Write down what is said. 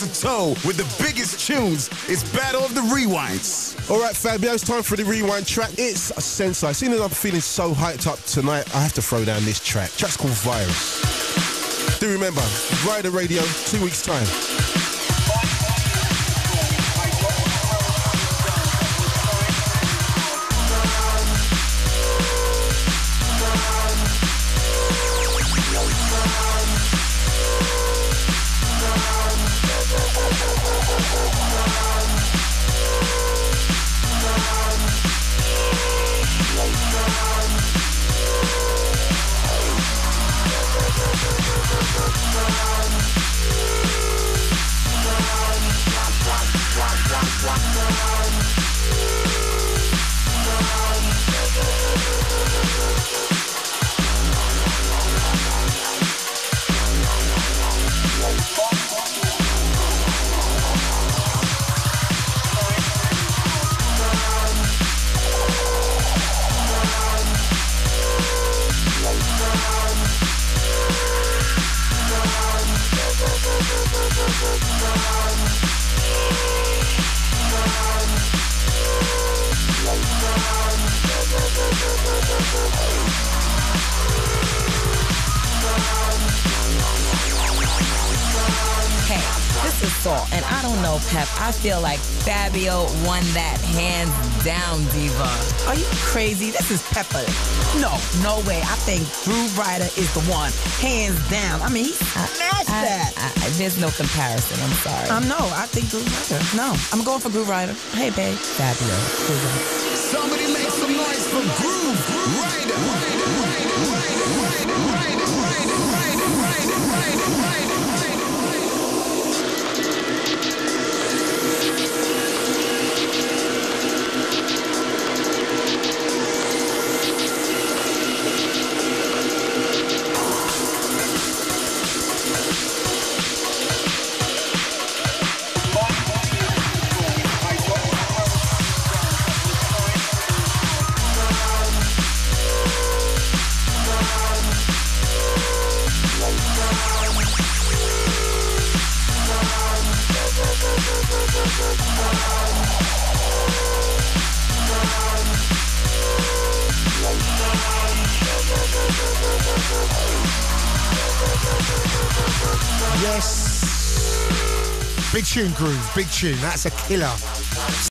to toe with the biggest tunes. It's Battle of the Rewinds. All right, Fabio, it's time for the rewind track. It's a Sensai. Seeing as I'm feeling so hyped up tonight, I have to throw down this track. Track's called Virus. Do remember, Rider Radio, two weeks' time. Bye. This is Saul, and I don't know, Pep. I feel like Fabio won that hands down, Diva. Are you crazy? This is Pepper. No, no way. I think Grooverider is the one, hands down. I mean, he smashed I, that. I, I, there's no comparison. I'm sorry. Um, no, I think Grooverider. No, I'm going for Grooverider. Hey, babe. Fabio. Groove Somebody make some noise for Groove Rider. Rider, rider, rider, rider, rider, Big tune, Groove. Big tune. That's a killer.